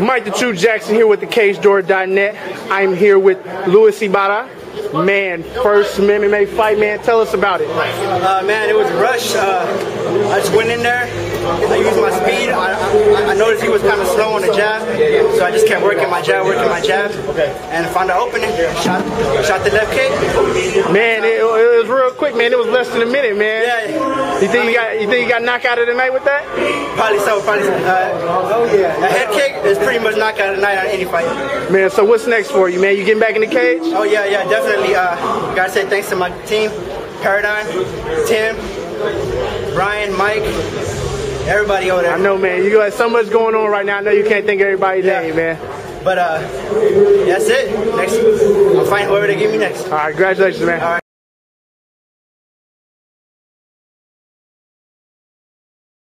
Mike the True Jackson here with the CageDoor.net. I'm here with Luis Ibarra. Man, first MMA fight, man. Tell us about it. Uh, man, it was a rush. Uh, I just went in there. I used my speed. I, I, I noticed he was kind of slow on the jab, so I just kept working my jab, working my jab, and found an opening. Shot, shot the left kick. Man, it, it was real quick, man. It was less than a minute, man. Yeah. You think you got you think you got knocked out of the night with that? Probably so. Probably. So. Uh, oh yeah. A head kick is pretty much knockout of the night on any fight. Man, so what's next for you, man? You getting back in the cage? Oh yeah, yeah, definitely. Uh, gotta say thanks to my team, Paradigm, Tim, Brian, Mike, everybody over there. I know, man. You got so much going on right now. I know you can't think of everybody's Yeah. name, man. But uh, that's it. Next, I'll find whoever they give me next. All right, congratulations, man. All right.